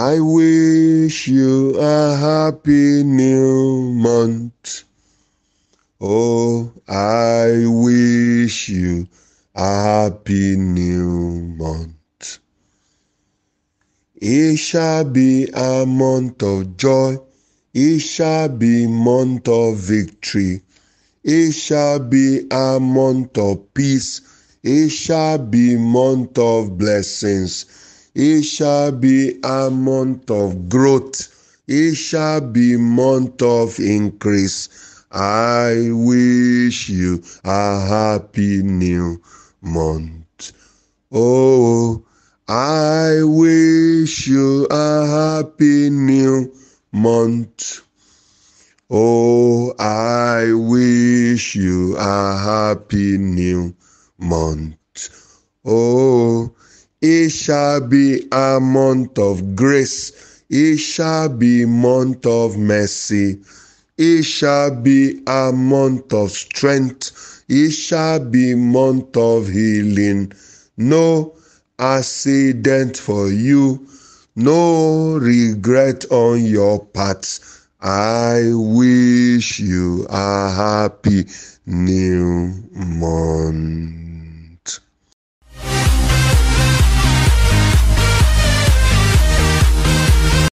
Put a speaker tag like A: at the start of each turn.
A: I wish you a happy new month. Oh, I wish you a happy new month. It shall be a month of joy. It shall be month of victory. It shall be a month of peace. It shall be month of blessings. It shall be a month of growth. It shall be month of increase. I wish you a happy new month. Oh, I wish you a happy new month. Oh, I wish you a happy new month. Oh, it shall be a month of grace. It shall be month of mercy. It shall be a month of strength. It shall be month of healing. No accident for you. No regret on your part. I wish you a happy new month.